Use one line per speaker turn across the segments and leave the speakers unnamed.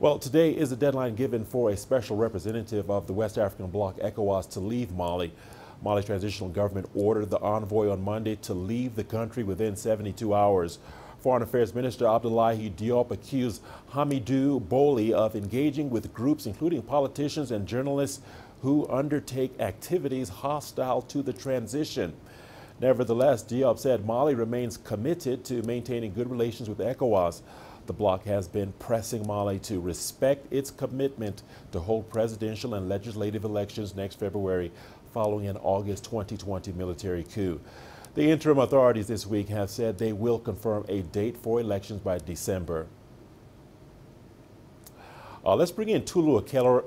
Well, today is the deadline given for a special representative of the West African bloc, ECOWAS, to leave Mali. Mali's transitional government ordered the envoy on Monday to leave the country within 72 hours. Foreign Affairs Minister Abdoulaye Diop accused Hamidou Boly of engaging with groups, including politicians and journalists, who undertake activities hostile to the transition. Nevertheless, Diop said Mali remains committed to maintaining good relations with ECOWAS. The bloc has been pressing Mali to respect its commitment to hold presidential and legislative elections next February following an August 2020 military coup. The interim authorities this week have said they will confirm a date for elections by December. Uh, let's bring in Tulu Akerele,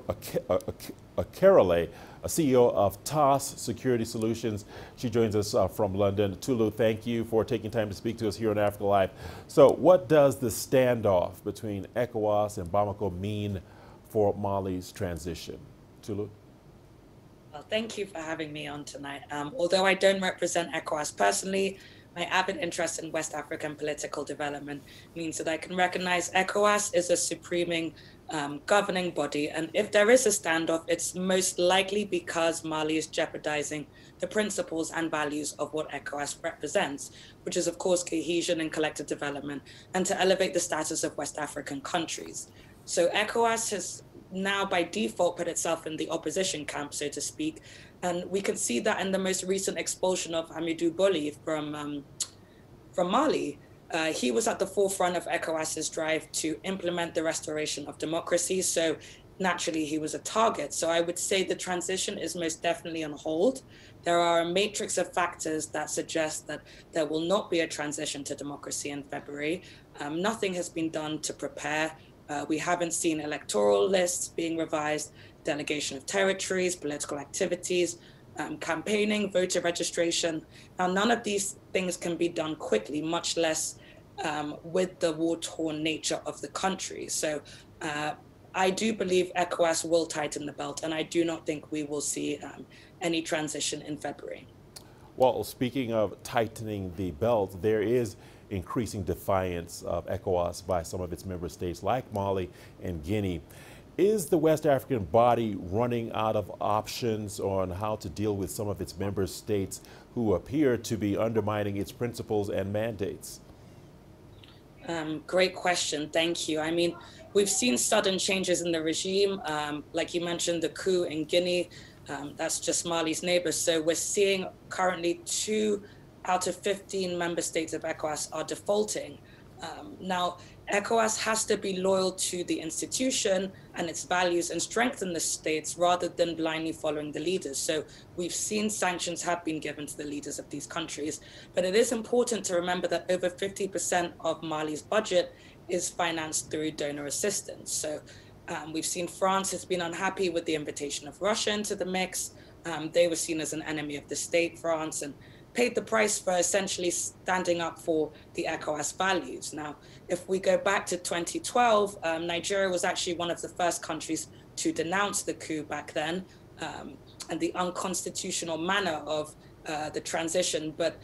a CEO of TAS Security Solutions. She joins us uh, from London. Tulu, thank you for taking time to speak to us here on Africa Live. So what does the standoff between ECOWAS and Bamako mean for Mali's transition? Tulu?
Well, thank you for having me on tonight. Um, although I don't represent ECOWAS personally, my avid interest in West African political development means that I can recognize ECOWAS is a supreming um, governing body. And if there is a standoff, it's most likely because Mali is jeopardizing the principles and values of what ECOWAS represents, which is, of course, cohesion and collective development, and to elevate the status of West African countries. So ECOWAS has now by default put itself in the opposition camp, so to speak. And we can see that in the most recent expulsion of Hamidou Boly from, um, from Mali. Uh, he was at the forefront of ECOWAS's drive to implement the restoration of democracy. So naturally, he was a target. So I would say the transition is most definitely on hold. There are a matrix of factors that suggest that there will not be a transition to democracy in February. Um, nothing has been done to prepare. Uh, we haven't seen electoral lists being revised, delegation of territories, political activities um, campaigning, voter registration. Now, none of these things can be done quickly, much less um, with the war torn nature of the country. So, uh, I do believe ECOWAS will tighten the belt, and I do not think we will see um, any transition in February.
Well, speaking of tightening the belt, there is increasing defiance of ECOWAS by some of its member states like Mali and Guinea. Is the West African body running out of options on how to deal with some of its member states who appear to be undermining its principles and mandates?
Um, great question. Thank you. I mean, we've seen sudden changes in the regime. Um, like you mentioned, the coup in Guinea, um, that's just Mali's neighbor. So we're seeing currently two out of 15 member states of ECOWAS are defaulting. Um, now, ECOWAS has to be loyal to the institution and its values and strengthen the states rather than blindly following the leaders. So we've seen sanctions have been given to the leaders of these countries. But it is important to remember that over 50% of Mali's budget is financed through donor assistance. So um, we've seen France has been unhappy with the invitation of Russia into the mix. Um, they were seen as an enemy of the state, France, and paid the price for essentially standing up for the ECOWAS values. Now, if we go back to 2012, um, Nigeria was actually one of the first countries to denounce the coup back then um, and the unconstitutional manner of uh, the transition. But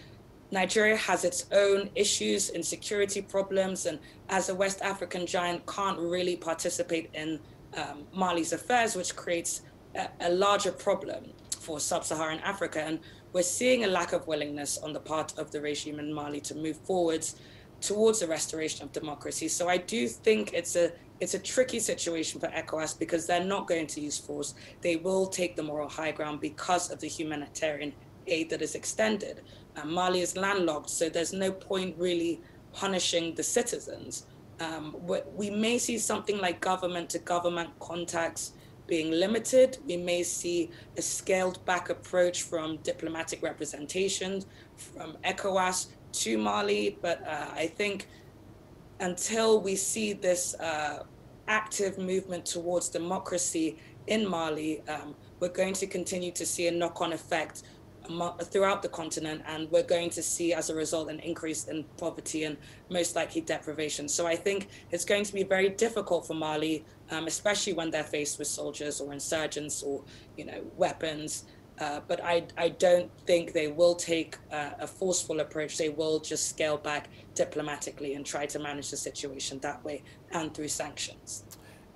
Nigeria has its own issues and security problems, and as a West African giant, can't really participate in um, Mali's affairs, which creates a, a larger problem for sub-Saharan Africa. And we're seeing a lack of willingness on the part of the regime in Mali to move forwards towards the restoration of democracy. So I do think it's a it's a tricky situation for ECOWAS because they're not going to use force. They will take the moral high ground because of the humanitarian aid that is extended. Uh, Mali is landlocked, so there's no point really punishing the citizens. Um, we may see something like government to government contacts being limited. We may see a scaled back approach from diplomatic representation from ECOWAS to Mali. But uh, I think until we see this uh, active movement towards democracy in Mali, um, we're going to continue to see a knock on effect throughout the continent, and we're going to see as a result an increase in poverty and most likely deprivation. So I think it's going to be very difficult for Mali, um, especially when they're faced with soldiers or insurgents or you know weapons. Uh, but I, I don't think they will take uh, a forceful approach. They will just scale back diplomatically and try to manage the situation that way and through sanctions.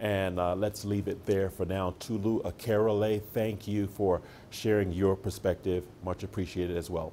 And uh, let's leave it there for now. Tulu Akerele, thank you for sharing your perspective. Much appreciated as well.